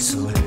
sol.